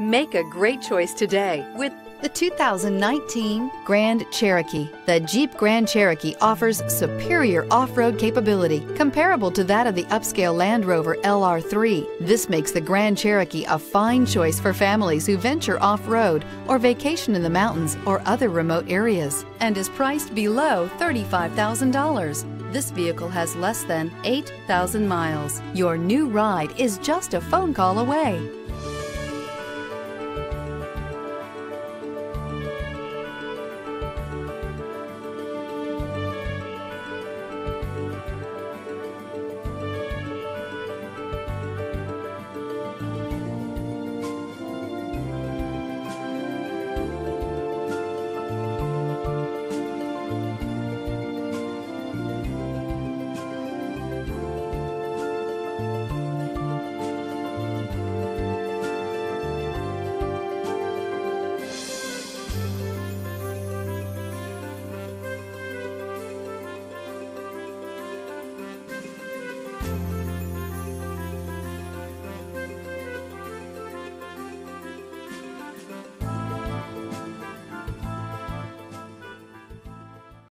Make a great choice today with the 2019 Grand Cherokee. The Jeep Grand Cherokee offers superior off-road capability comparable to that of the upscale Land Rover LR3. This makes the Grand Cherokee a fine choice for families who venture off-road or vacation in the mountains or other remote areas and is priced below $35,000. This vehicle has less than 8,000 miles. Your new ride is just a phone call away.